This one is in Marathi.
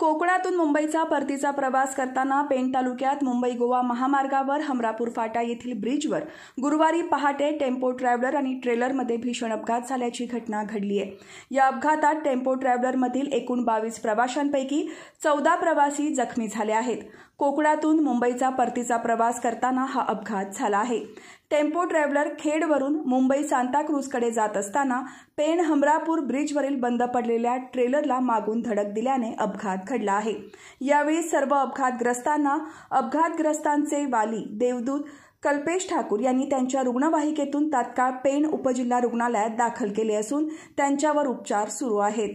कोकणातून मुंबईचा परतीचा प्रवास करताना पेण तालुक्यात मुंबई गोवा महामार्गावर हमरापूर फाटा येथील ब्रिजवर गुरुवारी पहाटे टेम्पो ट्रॅव्हलर आणि ट्रेलरमध्ये भीषण अपघात झाल्याची घटना घडली आहे. या अपघातात टेम्पो ट्रॅव्हलरमधील एकूण बावीस प्रवाशांपैकी चौदा प्रवासी जखमी झाले आहेत. कोकणातून मुंबईचा परतीचा प्रवास करताना हा अपघात झाला आहे. टेम्पो ट्रॅव्हलर खेडवरून मुंबई सांताक्रूजकडे जात असताना पेण हमरापूर ब्रिजवरील बंद पडलेल्या ट्रेलरला मागून धडक दिल्याने अपघात घडला आहे. यावेळी सर्व अपघातग्रस्तांना अपघातग्रस्तांचे वाली देवदूत कल्पेश ठाकूर यांनी त्यांच्या रुग्णवाहिकेतून तात्काळ पेण उपजिल्हा रुग्णालयात दाखल केले असून त्यांच्यावर उपचार सुरू आहेत.